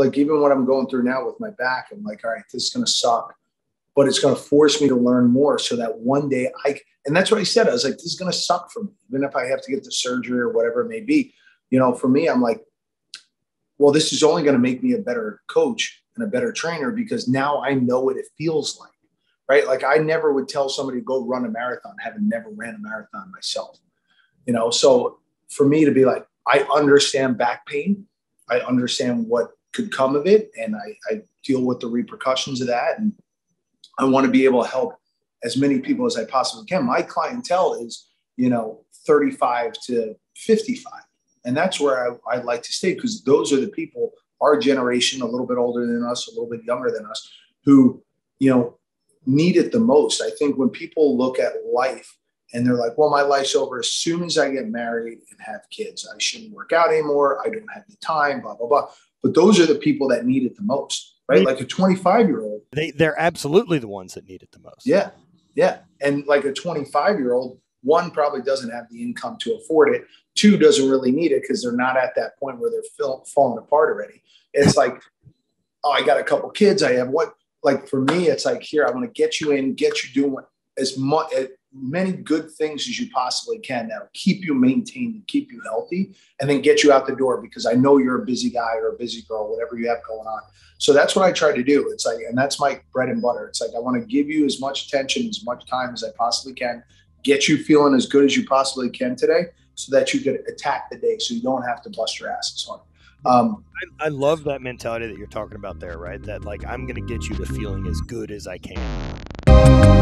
like even what I'm going through now with my back, I'm like, all right, this is gonna suck, but it's gonna force me to learn more so that one day I and that's what I said. I was like, this is gonna suck for me, even if I have to get the surgery or whatever it may be. You know, for me, I'm like, well, this is only gonna make me a better coach and a better trainer because now I know what it feels like. Right. Like I never would tell somebody to go run a marathon, having never ran a marathon myself. You know, so for me to be like, I understand back pain. I understand what could come of it and I, I deal with the repercussions of that. And I want to be able to help as many people as I possibly can. My clientele is, you know, 35 to 55. And that's where I, I'd like to stay because those are the people, our generation, a little bit older than us, a little bit younger than us, who, you know, need it the most. I think when people look at life and they're like, well, my life's over as soon as I get married and have kids. I shouldn't work out anymore. I don't have the time, blah, blah, blah. But those are the people that need it the most, right? Like a 25 year old. They, they're absolutely the ones that need it the most. Yeah. Yeah. And like a 25 year old, one probably doesn't have the income to afford it. Two doesn't really need it because they're not at that point where they're fill, falling apart already. It's like, oh, I got a couple kids. I have what? Like for me, it's like here, I'm going to get you in, get you doing as much eh, many good things as you possibly can that'll keep you maintained and keep you healthy and then get you out the door because I know you're a busy guy or a busy girl, whatever you have going on. So that's what I try to do. It's like, and that's my bread and butter. It's like, I want to give you as much attention, as much time as I possibly can, get you feeling as good as you possibly can today so that you could attack the day so you don't have to bust your ass as hard. Um, I, I love that mentality that you're talking about there, right? That like, I'm going to get you to feeling as good as I can.